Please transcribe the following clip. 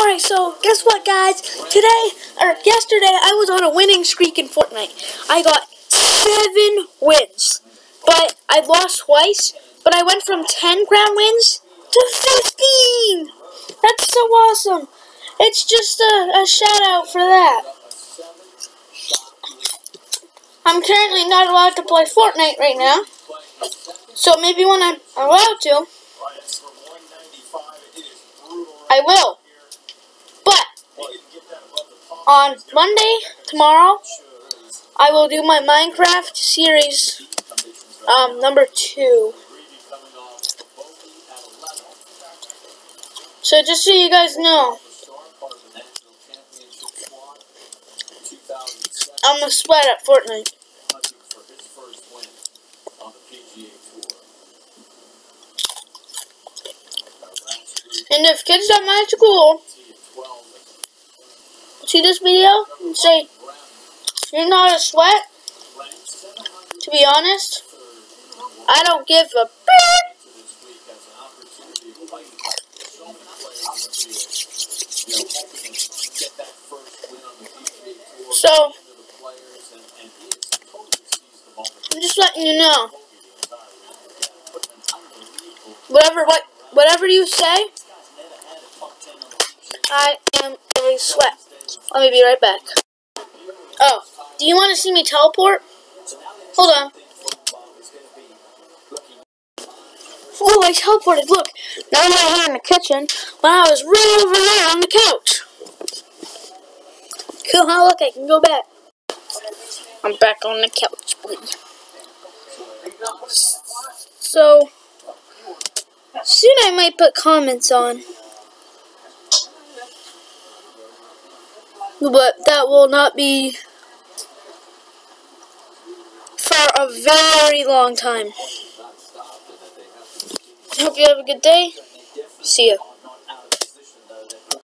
Alright, so guess what, guys? Today, or yesterday, I was on a winning streak in Fortnite. I got seven wins. But I lost twice, but I went from 10 crown wins to 15! That's so awesome! It's just a, a shout out for that. I'm currently not allowed to play Fortnite right now. So maybe when I'm allowed to, I will. On Monday, tomorrow, I will do my Minecraft series um, number two. So just so you guys know, I'm a sweat at Fortnite. And if kids at my school see this video and say, you're not a sweat, to be honest, I don't give a beep. So, I'm just letting you know. Whatever what whatever you say, I am a sweat. Let me be right back. Oh, do you want to see me teleport? Hold on. Oh, I teleported. Look, now I'm right here in the kitchen, but I was right over there on the couch. Cool, huh? Look, I can go back. I'm back on the couch, buddy. So, soon I might put comments on. But that will not be for a very long time. Hope you have a good day. See ya.